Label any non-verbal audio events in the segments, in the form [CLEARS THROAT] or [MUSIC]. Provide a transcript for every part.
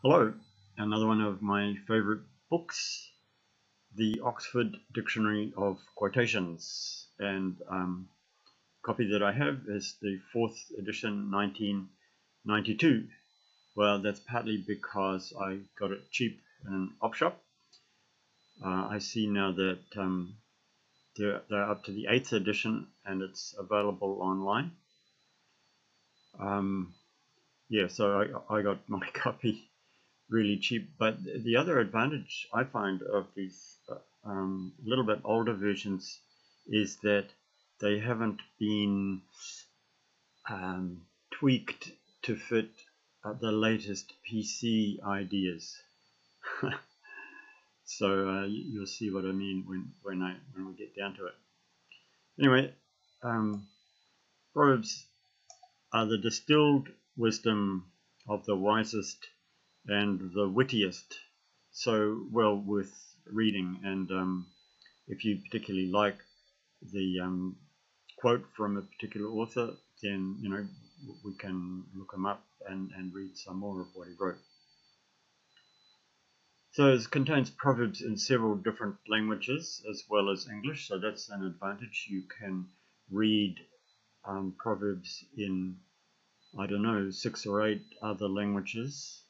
Hello, another one of my favorite books, the Oxford Dictionary of Quotations. And um, copy that I have is the fourth edition, 1992. Well, that's partly because I got it cheap in an op shop. Uh, I see now that um, they're, they're, up to the eighth edition and it's available online. Um, yeah, so I, I got my [LAUGHS] copy really cheap. But the other advantage I find of these uh, um, little bit older versions is that they haven't been um, tweaked to fit uh, the latest PC ideas. [LAUGHS] so uh, you'll see what I mean when when I when we get down to it. Anyway, um, Proverbs are the distilled wisdom of the wisest and the wittiest, so well worth reading. And um, if you particularly like the um, quote from a particular author, then you know we can look him up and, and read some more of what he wrote. So it contains proverbs in several different languages as well as English, so that's an advantage. You can read um, proverbs in, I don't know, six or eight other languages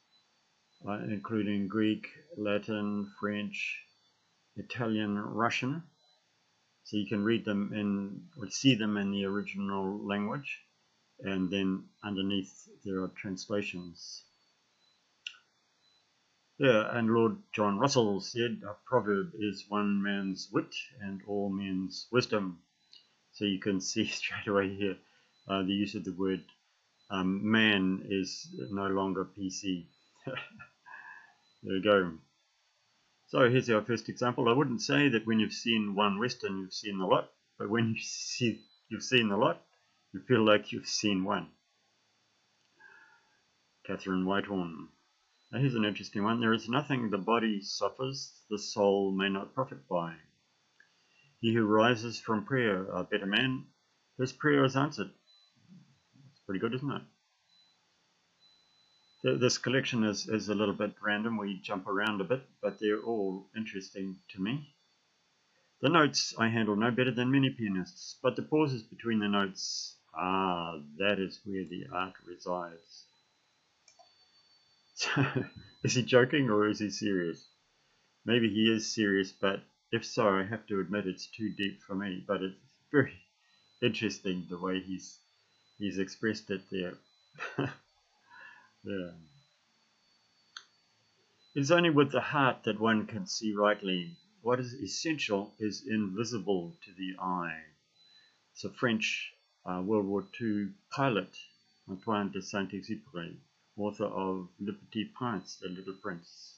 including Greek, Latin, French, Italian, Russian. So you can read them in, or see them in the original language, and then underneath there are translations. Yeah, and Lord John Russell said a proverb is one man's wit and all men's wisdom. So you can [LAUGHS] see straight away here uh, the use of the word um, man is no longer PC. [LAUGHS] there we go. So here's our first example. I wouldn't say that when you've seen one Western, you've seen the lot, but when you see you've seen the lot, you feel like you've seen one. Katharine Whitehorn. Now here's an interesting one. There is nothing the body suffers, the soul may not profit by. He who rises from prayer, a better man, his prayer is answered. It's pretty good, isn't it? This collection is, is a little bit random. We jump around a bit, but they're all interesting to me. The notes I handle no better than many pianists, but the pauses between the notes, ah, that is where the art resides. So, [LAUGHS] is he joking or is he serious? Maybe he is serious, but if so, I have to admit it's too deep for me. But it's very interesting the way he's he's expressed it there. [LAUGHS] Yeah. It is only with the heart that one can see rightly. What is essential is invisible to the eye. It's a French uh, World War II pilot, Antoine de Saint-Exupéry, author of Le Petit Prince, The Little Prince.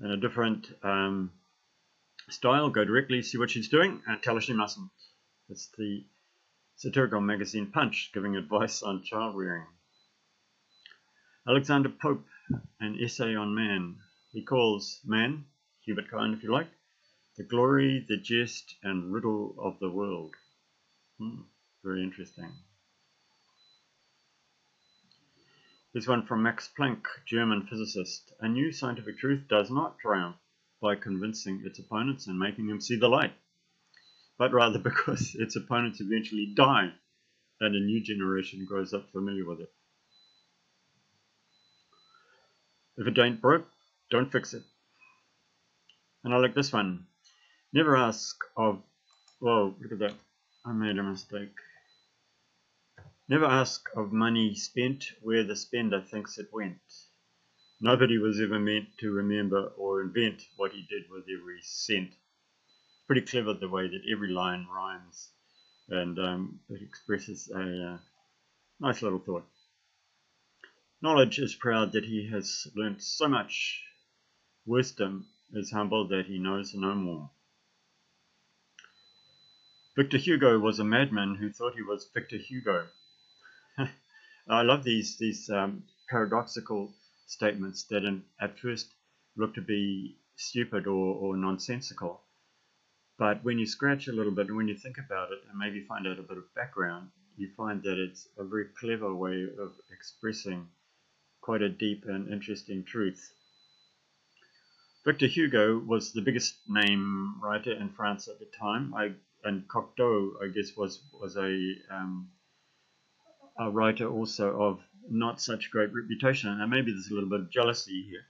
In a different um, style, go directly, see what she's doing, and tell her she mustn't. It's the satirical magazine Punch giving advice on child rearing. Alexander Pope, an essay on man. He calls man, Hubert Kind if you like, the glory, the jest, and riddle of the world. Hmm, very interesting. Here's one from Max Planck, German physicist. A new scientific truth does not triumph by convincing its opponents and making them see the light but rather [LAUGHS] because its opponents eventually die and a new generation grows up familiar with it. If it ain't broke, don't fix it. And I like this one. Never ask of, whoa, look at that. I made a mistake. Never ask of money spent where the spender thinks it went. Nobody was ever meant to remember or invent what he did with every cent pretty clever the way that every line rhymes and um, it expresses a uh, nice little thought. Knowledge is proud that he has learnt so much. Wisdom is humble that he knows no more. Victor Hugo was a madman who thought he was Victor Hugo. [LAUGHS] I love these these um, paradoxical statements that in, at first look to be stupid or, or nonsensical, but when you scratch a little bit and when you think about it and maybe find out a bit of background, you find that it's a very clever way of expressing quite a deep and interesting truth. Victor Hugo was the biggest name writer in France at the time. I, and Cocteau, I guess, was was a um, a writer also of not such great reputation. And maybe there's a little bit of jealousy here.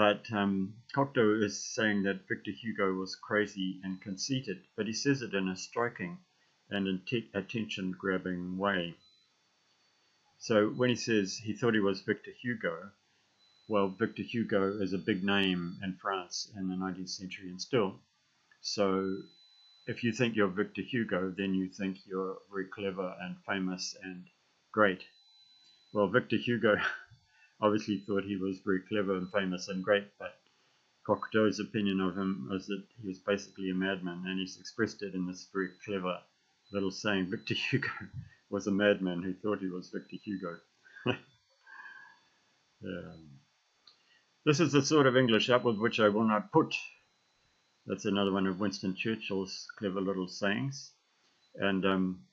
But um, Cocteau is saying that Victor Hugo was crazy and conceited, but he says it in a striking and attention grabbing way. So when he says he thought he was Victor Hugo, well, Victor Hugo is a big name in France in the 19th century and still. So if you think you're Victor Hugo, then you think you're very clever and famous and great. Well, Victor Hugo [LAUGHS] obviously thought he was very clever and famous and great, but Cocteau's opinion of him was that he was basically a madman, and he's expressed it in this very clever little saying Victor Hugo [LAUGHS] was a madman who thought he was Victor Hugo. yeah. [LAUGHS] This is the sort of English up with which I will not put. That's another one of Winston Churchill's clever little sayings. And um,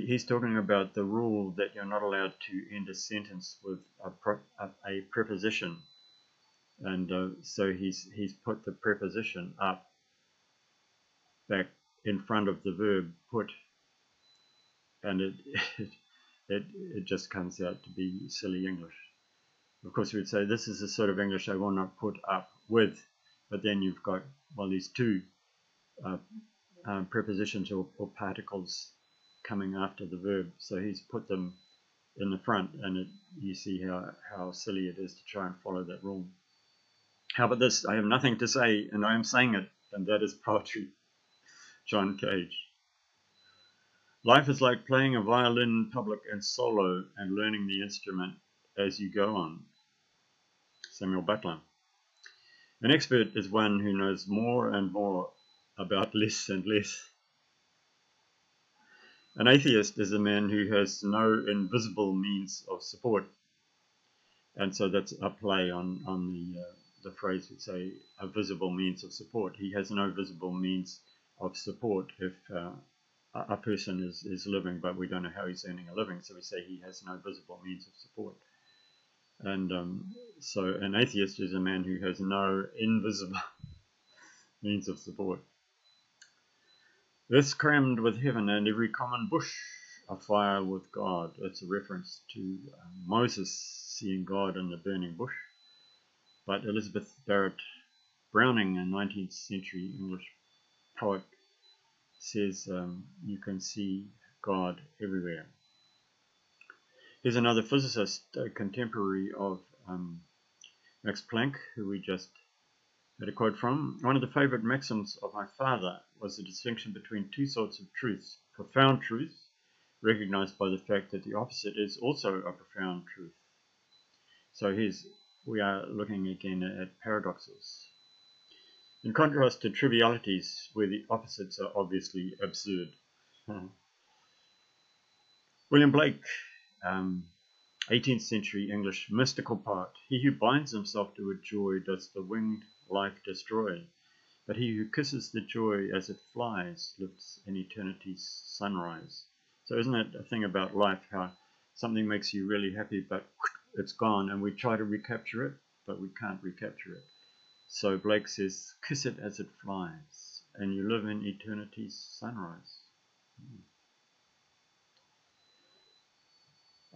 he's talking about the rule that you're not allowed to end a sentence with a, pre a, a preposition. And uh, so he's, he's put the preposition up back in front of the verb put and it, it [LAUGHS] it it just comes out to be silly English. Of course, we would say this is the sort of English I will not put up with, but then you've got well these two uh, um, prepositions or, or, particles coming after the verb, so he's put them in the front, and it, you see how how silly it is to try and follow that rule. How about this? I have nothing to say, and I am saying it, and that is poetry. John Cage. Life is like playing a violin in public and solo and learning the instrument as you go on. Samuel Butler. An expert is one who knows more and more about less and less. An atheist is a man who has no invisible means of support. And so that's a play on, on the, uh, the phrase we say, a visible means of support. He has no visible means of support if uh, a person is, is living, but we don't know how he's earning a living, so we say he has no visible means of support. And um, so an atheist is a man who has no invisible [LAUGHS] means of support. This crammed with heaven and every common bush afire with God. It's a reference to um, Moses seeing God in the burning bush. But Elizabeth Barrett Browning, a 19th century English poet, says um, you can see God everywhere. Here's another physicist, a contemporary of um, Max Planck, who we just had a quote from. One of the favorite maxims of my father was the distinction between two sorts of truths profound truth, recognized by the fact that the opposite is also a profound truth. So here's we are looking again at paradoxes in contrast to trivialities where the opposites are obviously absurd. [LAUGHS] William Blake, um, 18th century English mystical poet, he who binds himself to a joy does the winged life destroy, but he who kisses the joy as it flies lifts in eternity's sunrise. So isn't it a thing about life how something makes you really happy but [CLEARS THROAT] it's gone and we try to recapture it but we can't recapture it. So Blake says, kiss it as it flies, and you live in eternity's sunrise.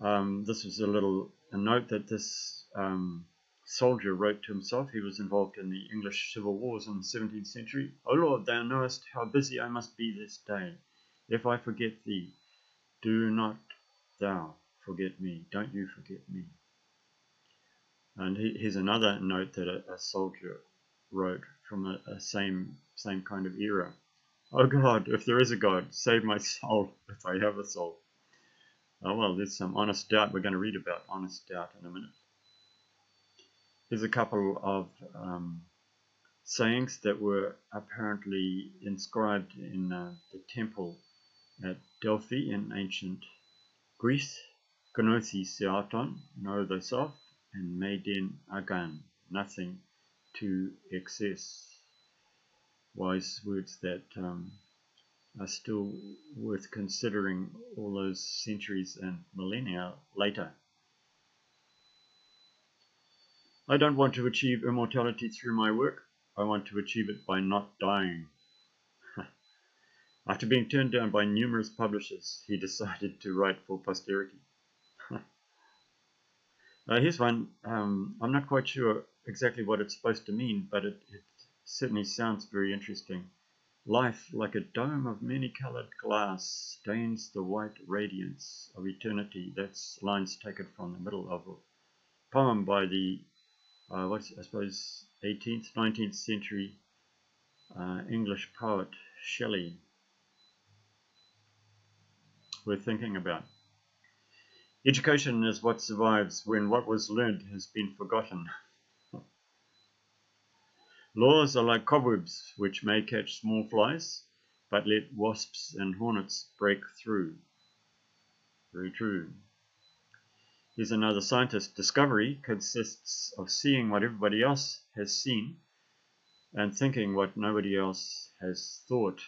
Um, this was a little a note that this um, soldier wrote to himself. He was involved in the English civil wars in the 17th century. O Lord, thou knowest how busy I must be this day. If I forget thee, do not thou forget me. Don't you forget me. And here's another note that a, a soldier wrote from a, a, same same kind of era. Oh God, if there is a God, save my soul [LAUGHS] if I have a soul. Oh well, there's some honest doubt. We're going to read about honest doubt in a minute. Here's a couple of um, sayings that were apparently inscribed in uh, the temple at Delphi in ancient Greece. Gnothi seauton, know thyself and Meden agan, nothing to excess. Wise words that um, are still worth considering all those centuries and millennia later. I don't want to achieve immortality through my work. I want to achieve it by not dying. [LAUGHS] After being turned down by numerous publishers, he [LAUGHS] decided to write for posterity. [LAUGHS] uh, here's one. Um, I'm not quite sure exactly what it's supposed to mean, but it, it certainly sounds very interesting. Life, like a dome of many-colored glass, stains the white radiance of eternity. That's lines taken from the middle of a poem by the, uh, what's, I suppose, 18th, 19th century uh, English poet Shelley. We're thinking about. Education is what survives when what was learned has been forgotten. [LAUGHS] Laws are like cobwebs which may catch small flies, but let wasps and hornets break through. Very true. Here's another scientist. Discovery consists of seeing what everybody else has seen and thinking what nobody else has thought.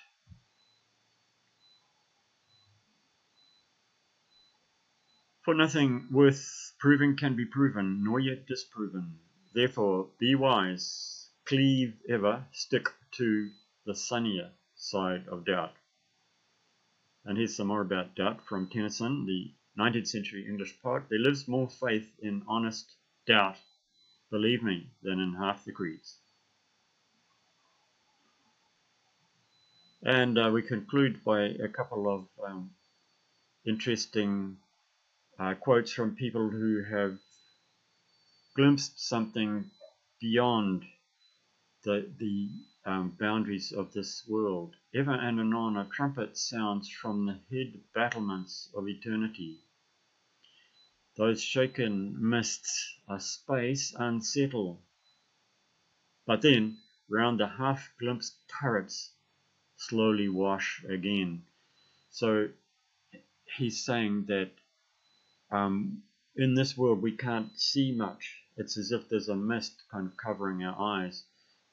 For nothing worth proving can be proven, nor yet disproven. Therefore, be wise, cleave ever, stick to the sunnier side of doubt. And here's some more about doubt from Tennyson, the 19th century English poet. There lives more faith in honest doubt, believe me, than in half the creeds. And uh, we conclude by a couple of um, interesting uh, quotes from people who have glimpsed something beyond the, the um, boundaries of this world. Ever and anon a trumpet sounds from the head battlements of eternity. Those shaken mists a space unsettle. But then, round the half-glimpsed turrets, slowly wash again. So he's saying that um, in this world we can't see much. It's as if there's a mist kind of covering our eyes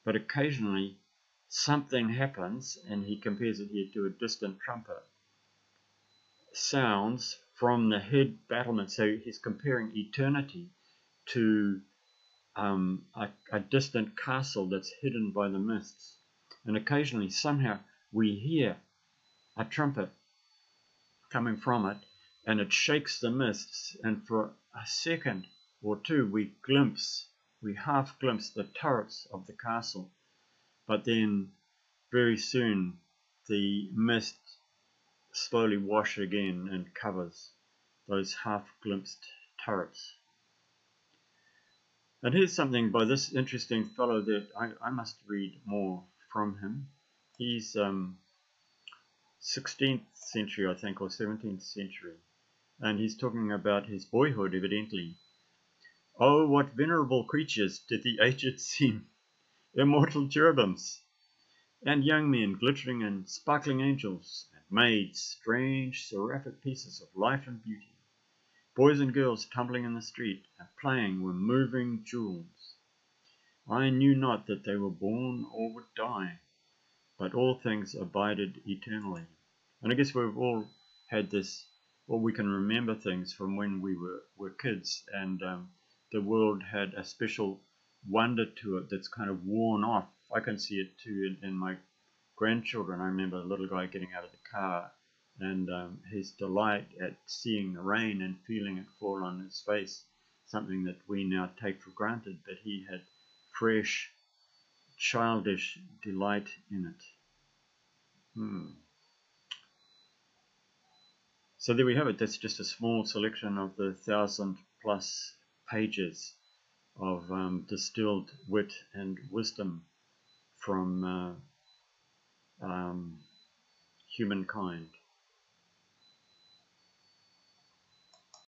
but occasionally something happens, and he compares it here to a distant trumpet. Sounds from the head battlement, so he's comparing eternity to um, a, a distant castle that's hidden by the mists. And occasionally, somehow, we hear a trumpet coming from it, and it shakes the mists, and for a second or two, we glimpse we half glimpse the turrets of the castle, but then very soon the mist slowly wash again and covers those half glimpsed turrets. And here's something by this interesting fellow that I, I must read more from him. He's um, 16th century, I think, or 17th century. And he's talking about his boyhood, evidently. Oh, what venerable creatures did the aged [LAUGHS] seem! Immortal cherubims, and young men, glittering and sparkling angels, maids, strange seraphic pieces of life and beauty. Boys and girls tumbling in the street and playing were moving jewels. I knew not that they were born or would die, but all things abided eternally. And I guess we've all had this, or we can remember things from when we were, were kids, and um, the world had a special wonder to it that's kind of worn off. I can see it too in, in my grandchildren. I remember a little guy getting out of the car and um, his delight at seeing the rain and feeling it fall on his face, something that we now take for granted, but he had fresh, childish delight in it. Hmm. So there we have it. That's just a small selection of the thousand plus pages of um, distilled wit and wisdom from uh, um, humankind.